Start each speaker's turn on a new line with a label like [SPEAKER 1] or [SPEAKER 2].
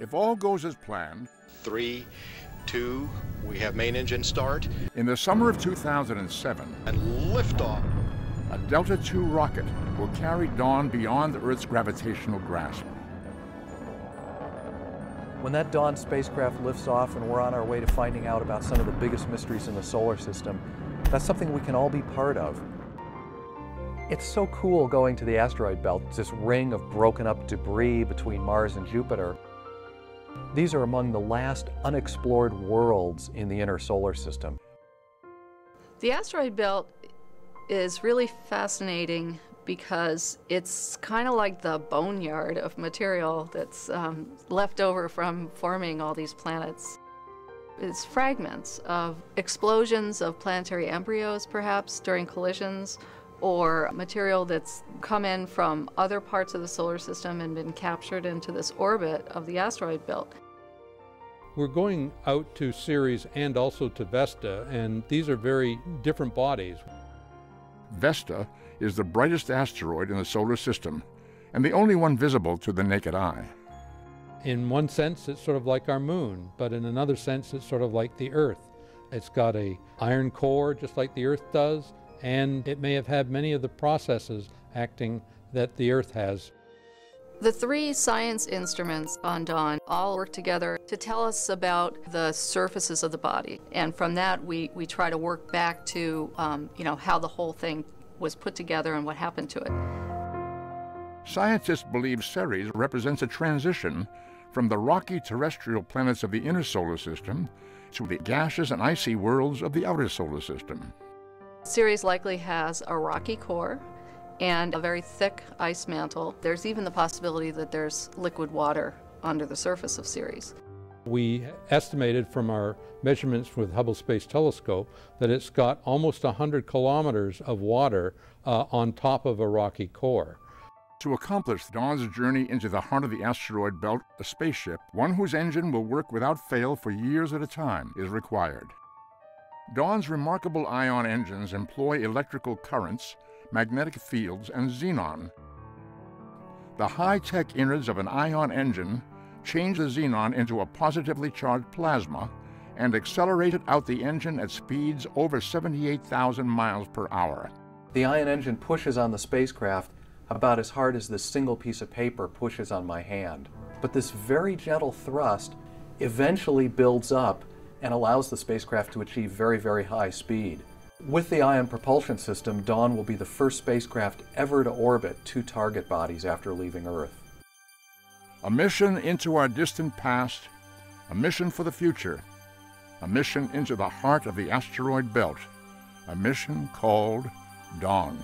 [SPEAKER 1] If all goes as planned,
[SPEAKER 2] Three, two, we have main engine start
[SPEAKER 1] in the summer of 2007,
[SPEAKER 2] and liftoff.
[SPEAKER 1] a Delta II rocket will carry Dawn beyond the Earth's gravitational grasp.
[SPEAKER 3] When that Dawn spacecraft lifts off and we're on our way to finding out about some of the biggest mysteries in the solar system, that's something we can all be part of. It's so cool going to the asteroid belt, this ring of broken up debris between Mars and Jupiter. These are among the last unexplored worlds in the inner solar system.
[SPEAKER 4] The asteroid belt is really fascinating because it's kind of like the boneyard of material that's um, left over from forming all these planets. It's fragments of explosions of planetary embryos, perhaps, during collisions, or material that's come in from other parts of the solar system and been captured into this orbit of the asteroid belt.
[SPEAKER 5] We're going out to Ceres and also to Vesta, and these are very different bodies.
[SPEAKER 1] Vesta is the brightest asteroid in the solar system and the only one visible to the naked eye.
[SPEAKER 5] In one sense, it's sort of like our moon, but in another sense, it's sort of like the Earth. It's got a iron core, just like the Earth does, and it may have had many of the processes acting that the Earth has.
[SPEAKER 4] The three science instruments on Dawn all work together to tell us about the surfaces of the body. And from that, we, we try to work back to, um, you know, how the whole thing was put together and what happened to it.
[SPEAKER 1] Scientists believe Ceres represents a transition from the rocky terrestrial planets of the inner solar system to the gaseous and icy worlds of the outer solar system.
[SPEAKER 4] Ceres likely has a rocky core and a very thick ice mantle. There's even the possibility that there's liquid water under the surface of Ceres.
[SPEAKER 5] We estimated from our measurements with Hubble Space Telescope that it's got almost 100 kilometers of water uh, on top of a rocky core.
[SPEAKER 1] To accomplish Dawn's journey into the heart of the asteroid belt, a spaceship, one whose engine will work without fail for years at a time, is required. Dawn's remarkable ion engines employ electrical currents, magnetic fields, and xenon. The high-tech innards of an ion engine change the xenon into a positively charged plasma and accelerate it out the engine at speeds over 78,000 miles per hour.
[SPEAKER 3] The ion engine pushes on the spacecraft about as hard as this single piece of paper pushes on my hand. But this very gentle thrust eventually builds up and allows the spacecraft to achieve very, very high speed. With the ion propulsion system, Dawn will be the first spacecraft ever to orbit two target bodies after leaving Earth.
[SPEAKER 1] A mission into our distant past, a mission for the future, a mission into the heart of the asteroid belt, a mission called Dawn.